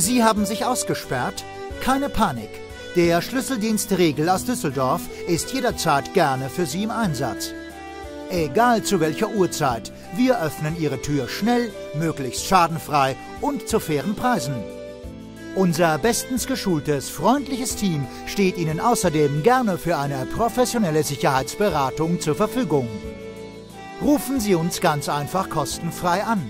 Sie haben sich ausgesperrt? Keine Panik. Der Schlüsseldienst Regel aus Düsseldorf ist jederzeit gerne für Sie im Einsatz. Egal zu welcher Uhrzeit, wir öffnen Ihre Tür schnell, möglichst schadenfrei und zu fairen Preisen. Unser bestens geschultes, freundliches Team steht Ihnen außerdem gerne für eine professionelle Sicherheitsberatung zur Verfügung. Rufen Sie uns ganz einfach kostenfrei an